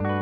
you